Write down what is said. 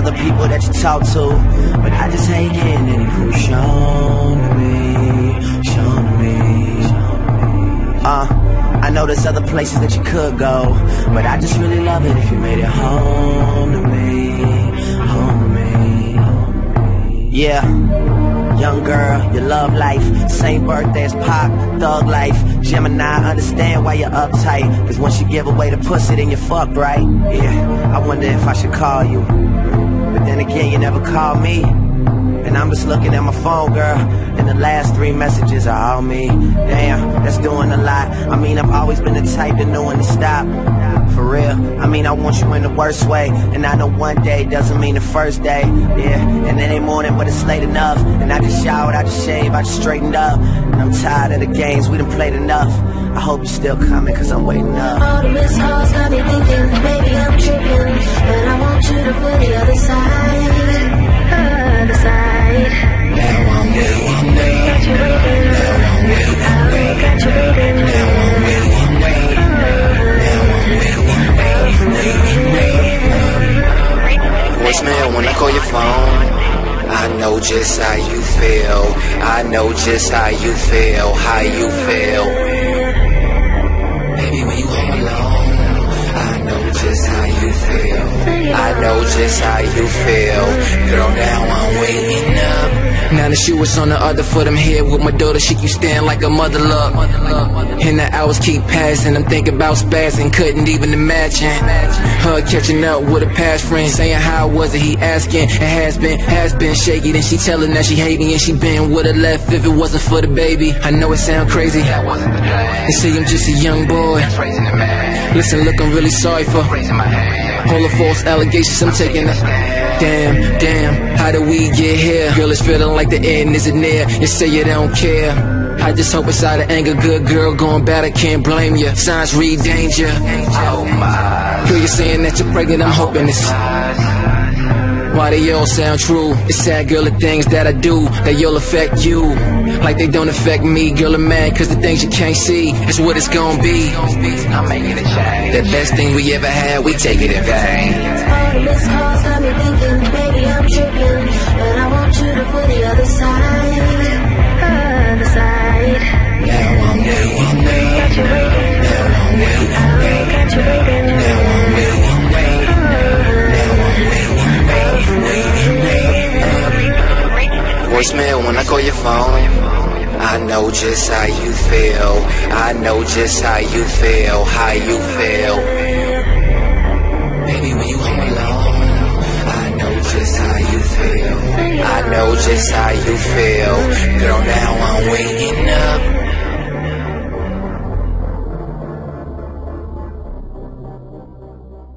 people that you talk to, but I just ain't getting any proof shown to me, shown to me. Uh, I know there's other places that you could go, but I just really love it if you made it home to me, home to me. Yeah. Young girl, your love life, same birthday as Pac, thug life. Gemini, understand why you're uptight. Cause once you give away the pussy, then you're fucked, right? Yeah, I wonder if I should call you. Then again, you never call me. And I'm just looking at my phone, girl. And the last three messages are all me. Damn, that's doing a lot. I mean, I've always been the type to know when to stop. For real, I mean, I want you in the worst way. And I know one day doesn't mean the first day. Yeah, and it ain't morning, but it's late enough. And I just showered, I just shaved, I just straightened up. And I'm tired of the games, we done played enough. I hope you're still coming, cause I'm waiting up. All the missed calls got me thinking, maybe I'm tripping. But I want you to Voicemail when I call your phone. I know just how you feel. I know just how you feel. How you feel. Baby, when you home alone, I know just how you feel. I know just how you feel. The shoe is on the other foot. I'm here with my daughter. She keep staring like a mother love. And the hours keep passing. I'm thinking about spazzing. Couldn't even imagine her catching up with a past friend, saying how was it? He asking. It has been, has been shaky. Then she telling that she hate me and she been with her left if it wasn't for the baby. I know it sound crazy. They say I'm just a young boy. Listen, look, I'm really sorry for all the false allegations I'm taking. Damn, damn, how did we get here? Girl, it's feeling like the end isn't near. You say you don't care. I just hope it's out of anger. Good girl going bad, I can't blame you. Signs read danger. Oh my. Hear you're saying that you're pregnant, I'm hoping it's. Why they all sound true? It's sad, girl, the things that I do, they all affect you. Like they don't affect me, girl, I'm mad, cause the things you can't see is what it's gonna be. I'm making a change. The best thing we ever had, we take it in vain. Voicemail when I call your phone. I know just how you feel. I know just how you feel. How you feel. Baby, when you home alone, I know just how you feel. I know just how you feel. Girl, now I'm waking up.